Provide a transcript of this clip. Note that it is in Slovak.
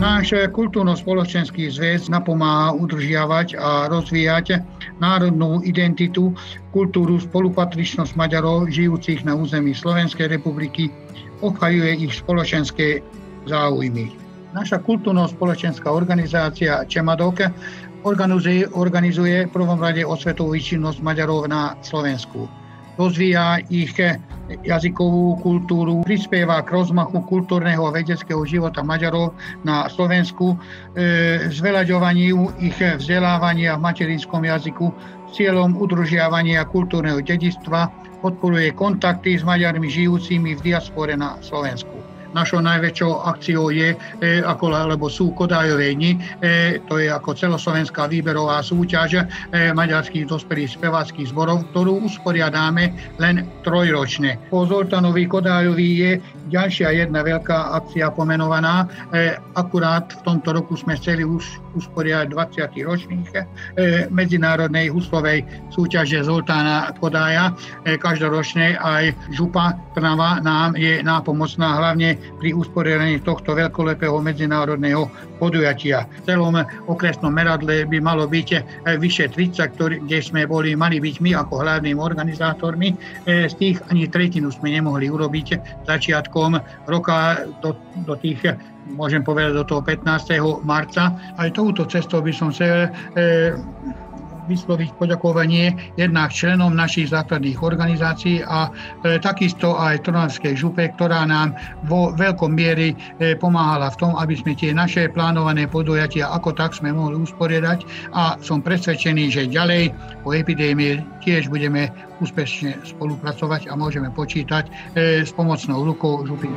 Náš kultúrno-spoločenský zväz napomáha udržiavať a rozvíjať národnú identitu, kultúru, spolupatričnosť Maďarov žijúcich na území Slovenskej republiky, obhajuje ich spoločenské záujmy. Naša kultúrno-spoločenská organizácia Čemadok organizuje, organizuje v prvom rade osvetovú činnosť Maďarov na Slovensku rozvíja ich jazykovú kultúru, prispieva k rozmachu kultúrneho a vedeckého života Maďarov na Slovensku, e, zveľaďovaniu ich vzdelávania v materinskom jazyku s cieľom udržiavania kultúrneho dedistva, podporuje kontakty s Maďarmi žijúcimi v diaspore na Slovensku. Našou najväčšou akciou je, e, ako, alebo sú Kodájové dni, e, to je ako celoslovenská výberová súťaž e, maďarských dospelých speváckých zborov, ktorú usporiadáme len trojročne. Po Zoltanovi Kodájovi je ďalšia jedna veľká akcia pomenovaná. Akurát v tomto roku sme chceli už usporiadať 20. ročník medzinárodnej huslovej súťaže Zoltána Kodája. Každoročne aj župa Trnava nám je nápomocná hlavne pri usporiadaní tohto veľkolepého medzinárodného podujatia. V celom okresnom meradle by malo byť eh, vyše 30, ktorý, kde sme boli, mali byť my ako hlavnými organizátormi. Eh, z tých ani tretinu sme nemohli urobiť začiatkom roka do, do tých môžem povedať do toho 15. marca. Aj touto cestou by som e, vysloviť poďakovanie jednak členom našich základných organizácií a e, takisto aj Trnavskej župe, ktorá nám vo veľkom miery e, pomáhala v tom, aby sme tie naše plánované podujatia ako tak sme mohli usporiadať a som presvedčený, že ďalej po epidémii tiež budeme úspešne spolupracovať a môžeme počítať e, s pomocnou rukou župy.